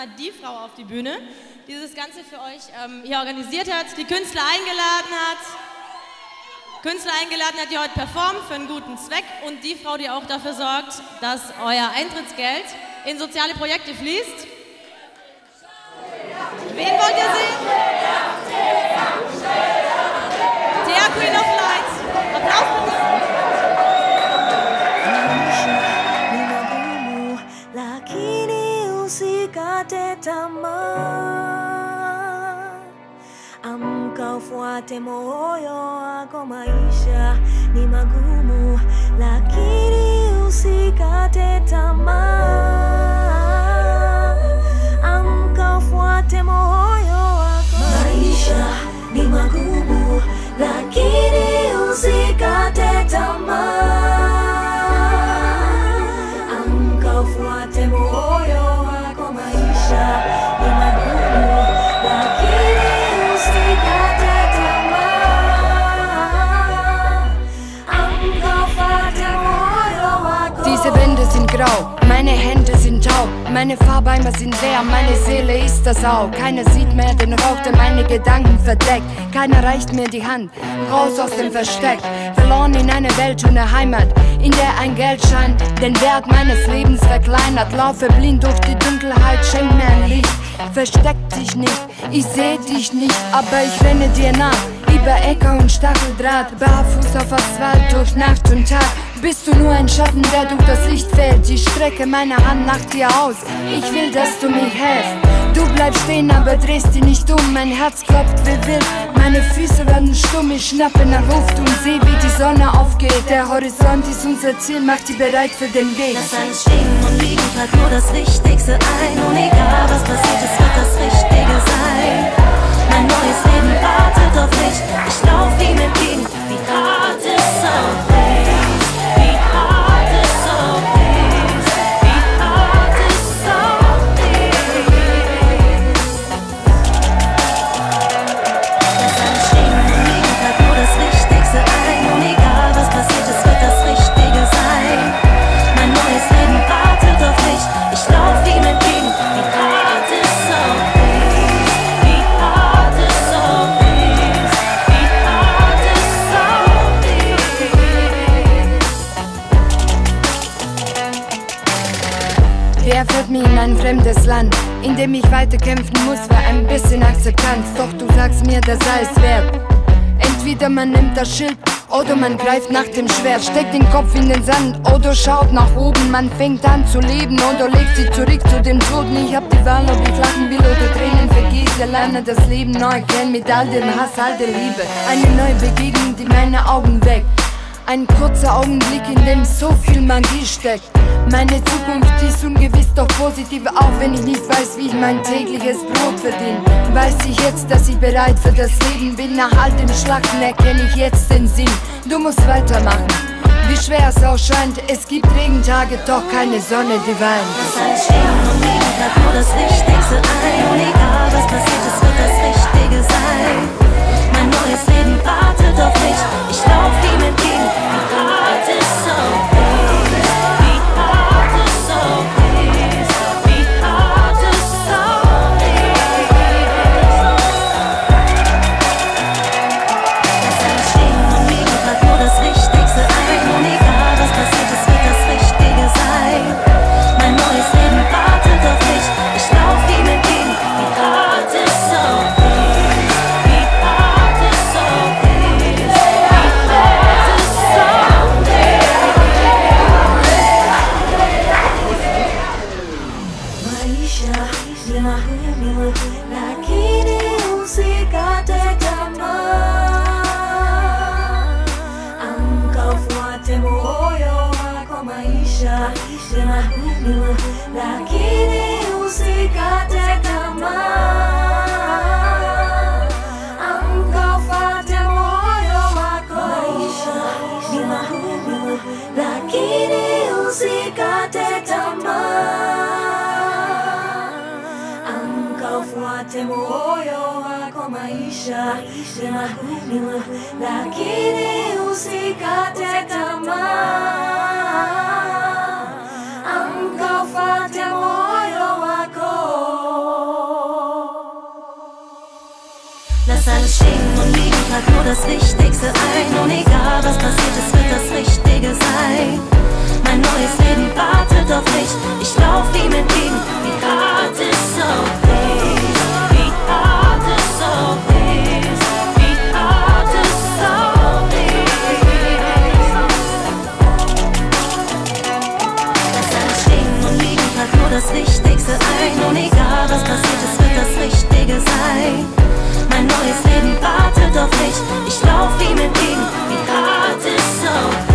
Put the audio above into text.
mal die Frau auf die Bühne, die das Ganze für euch ähm, hier organisiert hat, die Künstler eingeladen hat. Künstler eingeladen hat, die heute performen für einen guten Zweck und die Frau, die auch dafür sorgt, dass euer Eintrittsgeld in soziale Projekte fließt. Wen wollt ihr sehen? Thea Queen of amka ufuate moyo wako. Maisha ni magumu, lakini usikate tamaa, Diese Wände sind grau, meine Hände sind taub, meine Farbeimer sind leer, meine Seele ist das Sau. Keiner sieht mehr den Rauch, der meine Gedanken verdeckt. Keiner reicht mir die Hand, raus aus dem Versteck. Verloren in einer Welt ohne Heimat, in der ein Geldschein den Wert meines Lebens verkleinert. Laufe blind durch die Dunkelheit, schenk mir ein Licht. Versteck dich nicht, ich seh dich nicht, aber ich renne dir nach. Über Äcker und Stacheldraht, barfuß auf Asphalt durch Nacht und Tag. Bist du nur ein Schatten, der durch das Licht fällt? Ich strecke meine Hand nach dir aus. Ich will, dass du mir hilfst. Du bleibst stehen, aber drehst dich nicht um. Mein Herz klopft wie wild. Meine Füße werden stumm. Ich schnappe nach Luft und seh, wie die Sonne aufgeht. Der Horizont ist unser Ziel, macht dich bereit für den Weg. Lass alles stehen und liegen, trag nur das Wichtigste ein. Und egal was passiert, es wird das Richtige sein. Mein neues Leben wartet auf Wer führt mich in ein fremdes Land, in dem ich weiterkämpfen muss für ein bisschen Akzeptanz? Doch du sagst mir, das sei es wert. Entweder man nimmt das Schild oder man greift nach dem Schwert, steckt den Kopf in den Sand oder schaut nach oben. Man fängt an zu leben oder legt sich zurück zu dem Toten. Ich hab die Wahl, ob ich lachen will oder Tränen vergieße. Lerne das Leben neu kennen mit all dem Hass, all der Liebe. Eine neue Begegnung, die meine Augen weckt. Ein kurzer Augenblick, in dem so viel Magie steckt. Meine Zukunft ist ungewiss, doch positiv, auch wenn ich nicht weiß, wie ich mein tägliches Brot verdiene. Weiß ich jetzt, dass ich bereit für das Leben bin. Nach all dem Schlachten erkenne ich jetzt den Sinn. Du musst weitermachen. Wie schwer es auch scheint, es gibt Regentage, doch keine Sonne, die weint. Lass alles stehen und liegen, trag nur das Wichtigste ein. Und egal was passiert, es wird das Richtige sein. Magumu, lakini usikate tamaa. Amka ufuate moyo wako. Maisha. Maisha ni magumu, lakini usikate tamaa. Alles stehen und liegen, trag nur das Wichtigste ein. Und egal was passiert, es wird das Richtige sein. Mein neues Leben wartet auf mich. Ich lauf ihm entgegen. Wie hart ist auf dich? Wie hart ist auf dich? Wie hart ist auf dich? Lass alles stehen und liegen, trag nur das Wichtigste ein. Und egal was passiert, es wird das Richtige sein. Ein neues Leben wartet auf mich. Ich lauf ihm entgegen, wie hart es auch